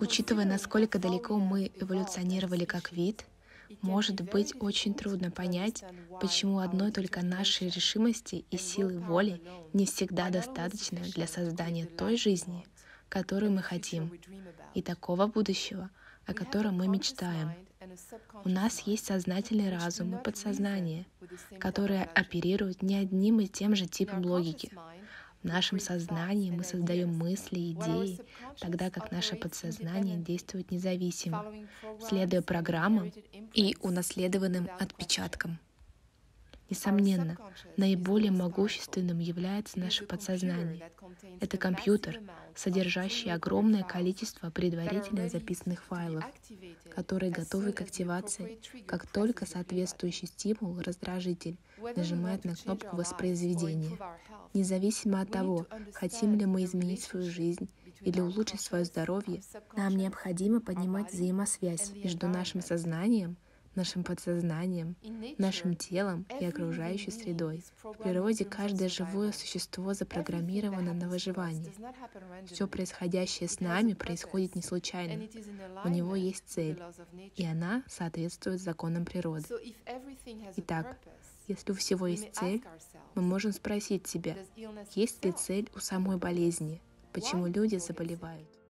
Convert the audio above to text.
Учитывая, насколько далеко мы эволюционировали как вид, может быть очень трудно понять, почему одной только нашей решимости и силы воли не всегда достаточно для создания той жизни, которую мы хотим, и такого будущего, о котором мы мечтаем. У нас есть сознательный разум и подсознание, которые оперируют не одним и тем же типом логики. Нашем сознании мы создаем мысли и идеи, тогда как наше подсознание действует независимо, следуя программам и унаследованным отпечаткам. Несомненно, наиболее могущественным является наше подсознание. Это компьютер, содержащий огромное количество предварительно записанных файлов, которые готовы к активации, как только соответствующий стимул, раздражитель, нажимает на кнопку воспроизведения. Независимо от того, хотим ли мы изменить свою жизнь или улучшить свое здоровье, нам необходимо поднимать взаимосвязь между нашим сознанием нашим подсознанием, нашим телом и окружающей средой. В природе каждое живое существо запрограммировано на выживание. Все происходящее с нами происходит не случайно. У него есть цель, и она соответствует законам природы. Итак, если у всего есть цель, мы можем спросить себя, есть ли цель у самой болезни, почему люди заболевают.